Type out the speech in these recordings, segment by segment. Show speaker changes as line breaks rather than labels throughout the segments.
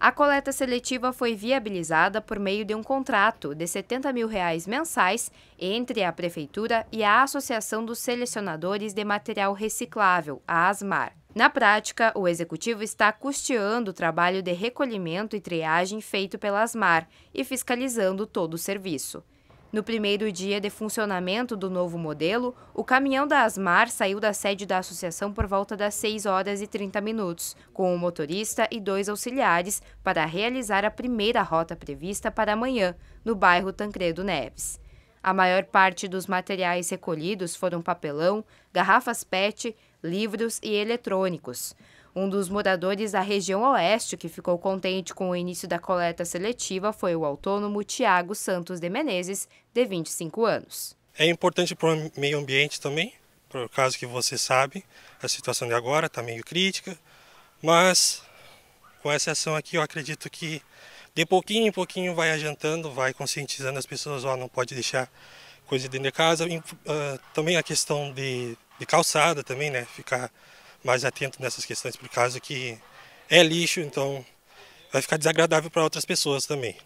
A coleta seletiva foi viabilizada por meio de um contrato de 70 mil reais mensais entre a Prefeitura e a Associação dos Selecionadores de Material Reciclável, a ASMAR. Na prática, o executivo está custeando o trabalho de recolhimento e triagem feito pela ASMAR e fiscalizando todo o serviço. No primeiro dia de funcionamento do novo modelo, o caminhão da Asmar saiu da sede da associação por volta das 6 horas e 30 minutos, com o um motorista e dois auxiliares, para realizar a primeira rota prevista para amanhã, no bairro Tancredo Neves. A maior parte dos materiais recolhidos foram papelão, garrafas PET, livros e eletrônicos. Um dos moradores da região oeste que ficou contente com o início da coleta seletiva foi o autônomo Tiago Santos de Menezes, de 25 anos.
É importante para o meio ambiente também, por causa que você sabe, a situação de agora está meio crítica, mas com essa ação aqui eu acredito que de pouquinho em pouquinho vai adiantando, vai conscientizando as pessoas, ó, não pode deixar coisa dentro de casa. Uh, também a questão de, de calçada também, né, ficar mais atento nessas questões, por causa que é lixo, então vai ficar desagradável para outras pessoas também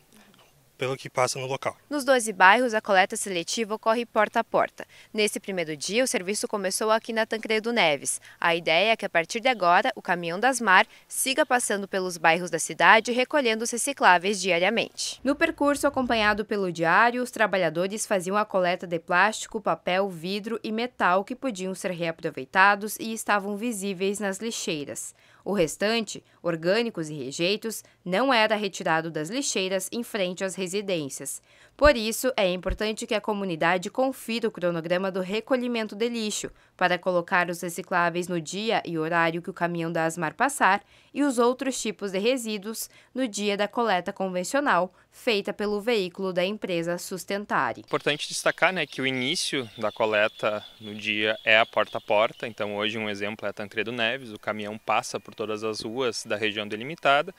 pelo que passa no local.
Nos 12 bairros, a coleta seletiva ocorre porta a porta. Nesse primeiro dia, o serviço começou aqui na Tancredo Neves. A ideia é que, a partir de agora, o caminhão das Mar siga passando pelos bairros da cidade recolhendo os recicláveis diariamente. No percurso acompanhado pelo diário, os trabalhadores faziam a coleta de plástico, papel, vidro e metal que podiam ser reaproveitados e estavam visíveis nas lixeiras. O restante, orgânicos e rejeitos, não era retirado das lixeiras em frente às residências. Por isso, é importante que a comunidade confira o cronograma do recolhimento de lixo, para colocar os recicláveis no dia e horário que o caminhão da Asmar passar e os outros tipos de resíduos no dia da coleta convencional, feita pelo veículo da empresa Sustentare.
Importante destacar né, que o início da coleta no dia é a porta a porta, então hoje um exemplo é Tancredo Neves, o caminhão passa por todas as ruas da região delimitada,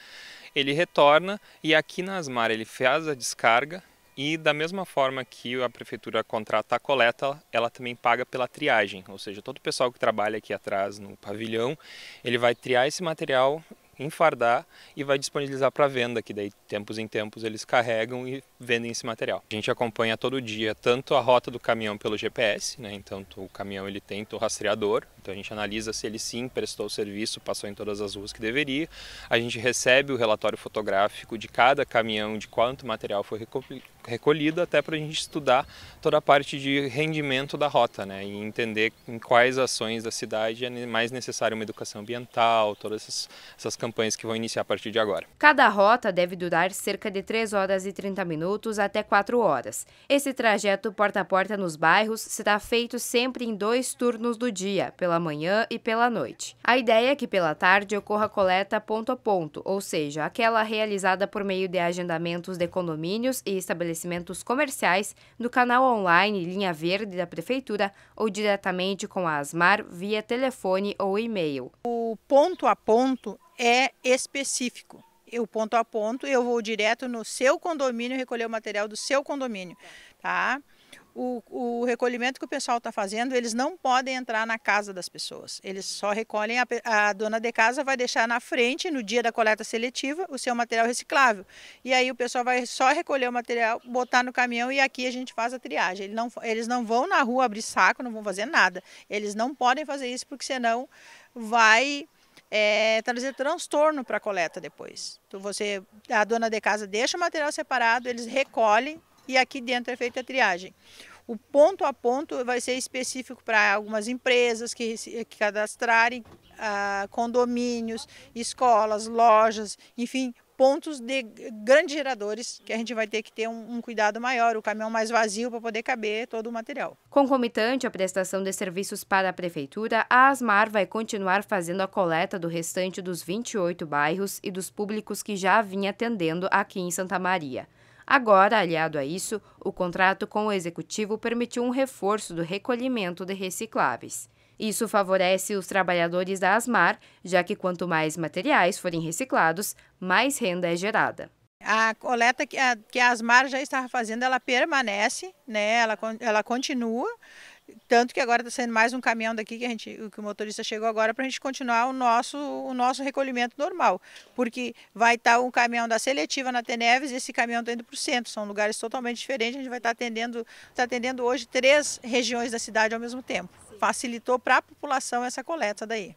ele retorna e aqui na Asmar ele faz a descarga e da mesma forma que a prefeitura contrata a coleta, ela também paga pela triagem, ou seja, todo o pessoal que trabalha aqui atrás no pavilhão, ele vai triar esse material enfardar e vai disponibilizar para venda, que daí tempos em tempos eles carregam e vendem esse material. A gente acompanha todo dia tanto a rota do caminhão pelo GPS, né? então o caminhão ele tem o rastreador, então a gente analisa se ele sim prestou o serviço, passou em todas as ruas que deveria. A gente recebe o relatório fotográfico de cada caminhão, de quanto material foi recolhido, até para a gente estudar toda a parte de rendimento da rota, né? E entender em quais ações da cidade é mais necessária uma educação ambiental, todas essas, essas campanhas que vão iniciar a partir de agora.
Cada rota deve durar cerca de 3 horas e 30 minutos até 4 horas. Esse trajeto porta a porta nos bairros será feito sempre em dois turnos do dia, pela manhã e pela noite. A ideia é que pela tarde ocorra coleta ponto a ponto, ou seja, aquela realizada por meio de agendamentos de condomínios e estabelecimentos comerciais no canal online Linha Verde da Prefeitura ou diretamente com a Asmar via telefone ou e-mail.
O ponto a ponto é específico. O ponto a ponto, eu vou direto no seu condomínio recolher o material do seu condomínio, tá? O, o recolhimento que o pessoal está fazendo, eles não podem entrar na casa das pessoas. Eles só recolhem, a, a dona de casa vai deixar na frente, no dia da coleta seletiva, o seu material reciclável. E aí o pessoal vai só recolher o material, botar no caminhão e aqui a gente faz a triagem. Eles não, eles não vão na rua abrir saco, não vão fazer nada. Eles não podem fazer isso porque senão vai é, trazer transtorno para a coleta depois. Então você, a dona de casa deixa o material separado, eles recolhem e aqui dentro é feita a triagem. O ponto a ponto vai ser específico para algumas empresas que, que cadastrarem ah, condomínios, escolas, lojas, enfim, pontos de grandes geradores que a gente vai ter que ter um, um cuidado maior, o caminhão mais vazio para poder caber todo o material.
Concomitante à prestação de serviços para a Prefeitura, a Asmar vai continuar fazendo a coleta do restante dos 28 bairros e dos públicos que já vinha atendendo aqui em Santa Maria. Agora, aliado a isso, o contrato com o executivo permitiu um reforço do recolhimento de recicláveis. Isso favorece os trabalhadores da Asmar, já que quanto mais materiais forem reciclados, mais renda é gerada.
A coleta que a, que a Asmar já estava fazendo, ela permanece, né? ela, ela continua Tanto que agora está saindo mais um caminhão daqui que a gente, que o motorista chegou agora para a gente continuar o nosso, o nosso recolhimento normal. Porque vai estar tá um caminhão da seletiva na Teneves e esse caminhão está indo para o centro. São lugares totalmente diferentes. A gente vai estar tá atendendo, tá atendendo hoje três regiões da cidade ao mesmo tempo. Facilitou para a população essa coleta daí.